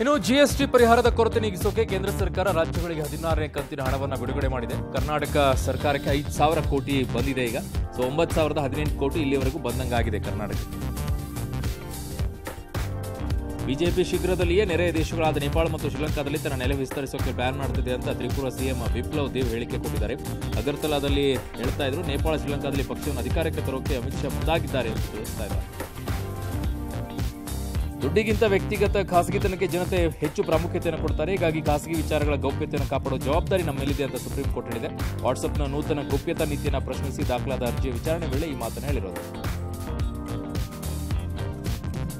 ಇನ್ನು ಜಿಎಸ್ಟಿ ಪರಿಹಾರದ ಕೊರತೆ ನೀಗಿಸೋಕೆ ಕೇಂದ್ರ ಸರ್ಕಾರ ರಾಜ್ಯಗಳಿಗೆ ಹದಿನಾರನೇ ಕಂತಿನ ಹಣವನ್ನು ಬಿಡುಗಡೆ ಮಾಡಿದೆ. ಕರ್ನಾಟಕ ಸರ್ಕಾರಕ್ಕೆ ಐದು ಸಾವಿರ ಕೋಟಿ ಬಂದಿದೆ ಈಗ. ಸೊ, ಒಂಬತ್ತು ಸಾವಿರದ ಹದಿನೆಂಟು ಕೋಟಿ ಇಲ್ಲಿವರೆಗೂ ಬಂದಂಗಾಗಿದೆ ಕರ್ನಾಟಕ. ಬಿಜೆಪಿ ಶೀಘ್ರದಲ್ಲಿಯೇ ನೆರೆಯ ದೇಶಗಳಾದ ನೇಪಾಳ ಮತ್ತು ಶ್ರೀಲಂಕಾದಲ್ಲಿ ತನ್ನ ನೆಲೆ ವಿಸ್ತರಿಸೋಕೆ ಪ್ಲಾನ್ ಮಾಡುತ್ತಿದೆ ಅಂತ ತ್ರಿಪುರ ಸಿಎಂ ಬಿಪ್ಲವ್ ದೇವ್ ಹೇಳಿಕೆ ಕೊಟ್ಟಿದ್ದಾರೆ. ಅಗರ್ತಲಾದಲ್ಲಿ ಹೇಳ್ತಾ ಇದ್ರು, ನೇಪಾಳ, ಶ್ರೀಲಂಕಾದಲ್ಲಿ ಪಕ್ಷವನ್ನು ಅಧಿಕಾರಕ್ಕೆ ತರೋಕೆ ಅಮಿತ್ ಶಾ ಮುಂದಾಗಿದ್ದಾರೆ ಎಂದು ತಿಳಿಸ್ತಾ ಇದ್ದಾರೆ. ದುಡ್ಡಿಗಿಂತ ವ್ಯಕ್ತಿಗತ ಖಾಸಗಿತನಕ್ಕೆ ಜನತೆ ಹೆಚ್ಚು ಪ್ರಾಮುಖ್ಯತೆಯನ್ನು ಕೊಡ್ತಾರೆ. ಹೀಗಾಗಿ ಖಾಸಗಿ ವಿಚಾರಗಳ ಗೌಪ್ಯತೆಯನ್ನು ಕಾಪಾಡುವ ಜವಾಬ್ದಾರಿ ನಮ್ಮಲ್ಲಿದೆ ಅಂತ ಸುಪ್ರೀಂ ಕೋರ್ಟ್ ಹೇಳಿದೆ. ವಾಟ್ಸಪ್ನ ನೂತನ ಗೌಪ್ಯತಾ ನೀತಿಯನ್ನು ಪ್ರಶ್ನಿಸಿ ದಾಖಲಾದ ಅರ್ಜಿಯ ವಿಚಾರಣೆ ವೇಳೆ ಈ ಮಾತನ್ನು ಹೇಳಿರೋದು.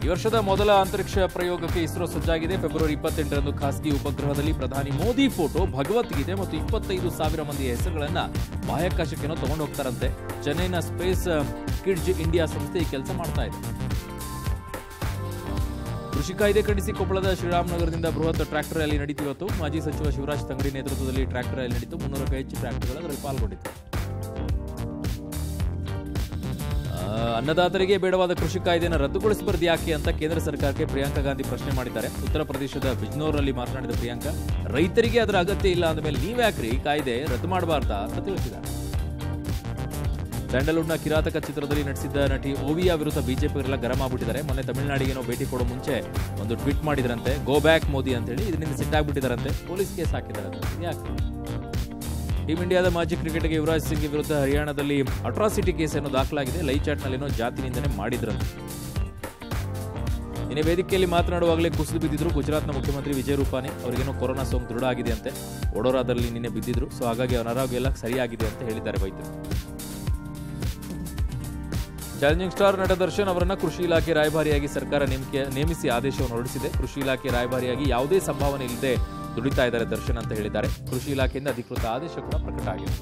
ಈ ವರ್ಷದ ಮೊದಲ ಅಂತರಿಕ್ಷ ಪ್ರಯೋಗಕ್ಕೆ ಇಸ್ರೋ ಸಜ್ಜಾಗಿದೆ. ಫೆಬ್ರವರಿ ಇಪ್ಪತ್ತೆಂಟರಂದು ಖಾಸಗಿ ಉಪಗ್ರಹದಲ್ಲಿ ಪ್ರಧಾನಿ ಮೋದಿ ಫೋಟೋ ಭಗವದ್ಗೀತೆ ಮತ್ತು ಇಪ್ಪತ್ತೈದು ಸಾವಿರ ಮಂದಿಯ ಹೆಸರುಗಳನ್ನ ಬಾಹ್ಯಾಕಾಶಕ್ಕೇನೋ ತಗೊಂಡು ಹೋಗ್ತಾರಂತೆ ಚೆನ್ನೈನ ಸ್ಪೇಸ್ ಕಿಡ್ಜ್ ಇಂಡಿಯಾ ಸಂಸ್ಥೆ ಈ ಕೆಲಸ ಮಾಡ್ತಾ ಇದೆ. ಕೃಷಿ ಕಾಯ್ದೆ ಖಂಡಿಸಿ ಕೊಪ್ಪಳದ ಶ್ರೀರಾಮನಗರದಿಂದ ಬೃಹತ್ ಟ್ರ್ಯಾಕ್ಟರ್ ರ್ಯಾಲಿ ನಡೀತು ಇವತ್ತು. ಮಾಜಿ ಸಚಿವ ಶಿವರಾಜ್ ತಂಗಡಿ ನೇತೃತ್ವದಲ್ಲಿ ಟ್ರ್ಯಾಕ್ಟರ್ ರ್ಯಾಲಿ ನಡೀತು. ಮುನ್ನೂರಕ್ಕೂ ಹೆಚ್ಚು ಟ್ರ್ಯಾಕ್ಟರ್ಗಳು ಅದರಲ್ಲಿ ಪಾಲ್ಗೊಂಡಿತ್ತು. ಅನ್ನದಾತರಿಗೆ ಬೇಡವಾದ ಕೃಷಿ ಕಾಯ್ದೆಯನ್ನು ರದ್ದುಗೊಳಿಸಬಾರದು ಯಾಕೆ ಅಂತ ಕೇಂದ್ರ ಸರ್ಕಾರಕ್ಕೆ ಪ್ರಿಯಾಂಕಾ ಗಾಂಧಿ ಪ್ರಶ್ನೆ ಮಾಡಿದ್ದಾರೆ. ಉತ್ತರ ಪ್ರದೇಶದ ಬಿಜ್ನೋರ್ನಲ್ಲಿ ಮಾತನಾಡಿದ ಪ್ರಿಯಾಂಕಾ, ರೈತರಿಗೆ ಅದರ ಅಗತ್ಯ ಇಲ್ಲ ಅಂದಮೇಲೆ ನೀವ್ಯಾಕ್ರಿ? ಈ ಕಾಯ್ದೆ ರದ್ದು ಮಾಡಬಾರ್ದಾ ಅಂತ ತಿಳಿಸಿದ್ದಾರೆ. ಸ್ಯಾಂಡಲ್ವುಡ್ನ ಕಿರಾತಕ ಚಿತ್ರದಲ್ಲಿ ನಟಿಸಿದ್ದ ನಟಿ ಓವಿಯಾ ವಿರುದ್ಧ ಬಿಜೆಪಿಯವರೆಲ್ಲ ಗರಂ ಆಗ್ಬಿಟ್ಟಿದ್ದಾರೆ. ಮೊನ್ನೆ ತಮಿಳುನಾಡಿಗೇನೋ ಭೇಟಿ ಕೊಡೋ ಮುಂಚೆ ಒಂದು ಟ್ವೀಟ್ ಮಾಡಿದ್ರಂತೆ ಗೋ ಬ್ಯಾಕ್ ಮೋದಿ ಅಂತೇಳಿ. ಇದರಿಂದ ಸಿಟ್ಟಾಗ್ಬಿಟ್ಟಿದ್ದಾರಂತೆ ಪೊಲೀಸ್ ಕೇಸ್ ಹಾಕಿದ್ದಾರೆ ಯಾಕೆ? ಟೀಮ್ ಇಂಡಿಯಾದ ಮಾಜಿ ಕ್ರಿಕೆಟಿಗೆ ಯುವರಾಜ್ ಸಿಂಗ್ ವಿರುದ್ಧ ಹರಿಯಾಣದಲ್ಲಿ ಅಟ್ರಾಸಿಟಿ ಕೇಸ್ ಅನ್ನು ದಾಖಲಾಗಿದೆ. ಲೈ ಚಾಟ್ನಲ್ಲೇನೋ ಜಾತಿ ನಿಂದನೆ ಮಾಡಿದ್ರಂತೆ. ನಿನ್ನೆ ವೇದಿಕೆಯಲ್ಲಿ ಮಾತನಾಡುವಾಗಲೇ ಕುಸಿದು ಬಿದ್ದಿದ್ರು ಗುಜರಾತ್ನ ಮುಖ್ಯಮಂತ್ರಿ ವಿಜಯ್ ರೂಪಾನಿ. ಅವರಿಗೇನೋ ಕೊರೋನಾ ಸೋಂಕು ದೃಢ ಆಗಿದೆ ಅಂತೆ. ಒಡೋರಾದಲ್ಲಿ ನಿನ್ನೆ ಬಿದ್ದಿದ್ರು. ಸೊ ಹಾಗಾಗಿ ಅವರ ಆರೋಗ್ಯ ಎಲ್ಲ ಸರಿಯಾಗಿದೆ ಅಂತ ಹೇಳಿದ್ದಾರೆ ವೈದ್ಯರು. ಚಾಲೆಂಜಿಂಗ್ ಸ್ಟಾರ್ ನಟ ದರ್ಶನ್ ಅವರನ್ನು ಕೃಷಿ ಇಲಾಖೆ ರಾಯಭಾರಿಯಾಗಿ ಸರ್ಕಾರ ನೇಮಿಕೆ, ನೇಮಿಸಿ ಆದೇಶವನ್ನು ಹೊರಡಿಸಿದೆ. ಕೃಷಿ ಇಲಾಖೆ ರಾಯಭಾರಿಯಾಗಿ ಯಾವುದೇ ಸಂಭಾವನೆ ಇಲ್ಲದೆ ದುಡಿತಾ ಇದ್ದಾರೆ ದರ್ಶನ್ ಅಂತ ಹೇಳಿದ್ದಾರೆ. ಕೃಷಿ ಇಲಾಖೆಯಿಂದ ಅಧಿಕೃತ ಆದೇಶ ಕೂಡ ಪ್ರಕಟ ಆಗಿದೆ